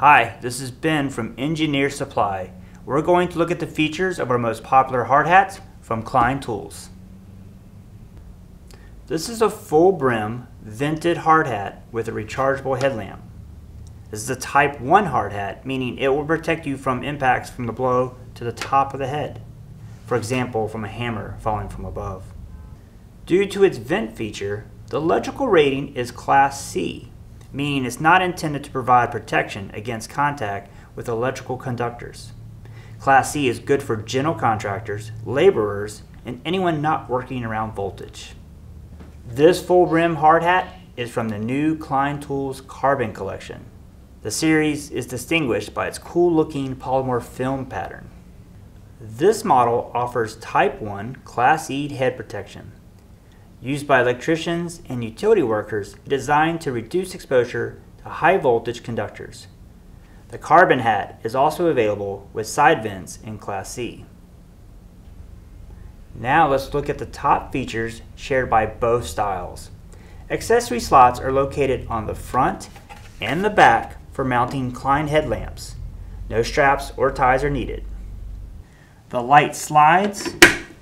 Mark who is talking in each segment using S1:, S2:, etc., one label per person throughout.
S1: Hi, this is Ben from Engineer Supply. We're going to look at the features of our most popular hard hats from Klein Tools. This is a full brim vented hard hat with a rechargeable headlamp. This is a type 1 hard hat, meaning it will protect you from impacts from the blow to the top of the head. For example, from a hammer falling from above. Due to its vent feature, the electrical rating is Class C, meaning it's not intended to provide protection against contact with electrical conductors. Class C is good for general contractors, laborers, and anyone not working around voltage. This full brim hard hat is from the new Klein Tools Karbn Collection. The series is distinguished by its cool looking polymer film pattern. This model offers Type 1 Class E head protection used by electricians and utility workers designed to reduce exposure to high voltage conductors. The Karbn hat is also available with side vents in Class C. Now let's look at the top features shared by both styles. Accessory slots are located on the front and the back for mounting Klein headlamps. No straps or ties are needed. The light slides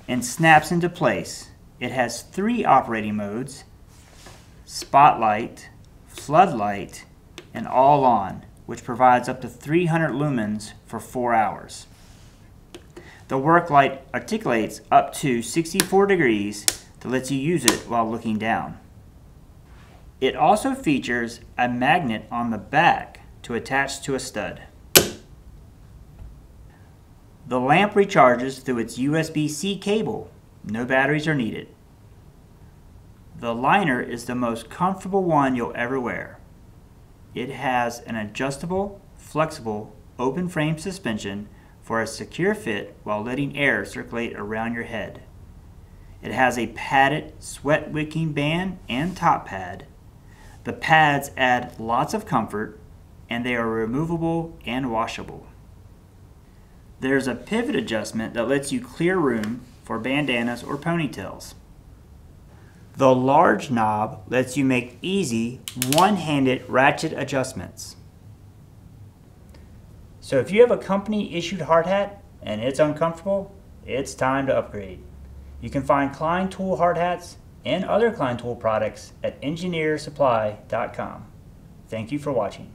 S1: and snaps into place it has three operating modes, Spotlight, Floodlight, and All On, which provides up to 300 lumens for 4 hours. The work light articulates up to 64 degrees that lets you use it while looking down. It also features a magnet on the back to attach to a stud. The lamp recharges through its USB-C cable no batteries are needed. The liner is the most comfortable one you'll ever wear. It has an adjustable, flexible, open frame suspension for a secure fit while letting air circulate around your head. It has a padded sweat wicking band and top pad. The pads add lots of comfort and they are removable and washable. There's a pivot adjustment that lets you clear room for bandanas or ponytails. The large knob lets you make easy one-handed ratchet adjustments. So if you have a company issued hard hat and it's uncomfortable, it's time to upgrade. You can find Klein Tool hard hats and other Klein Tool products at engineersupply.com. Thank you for watching.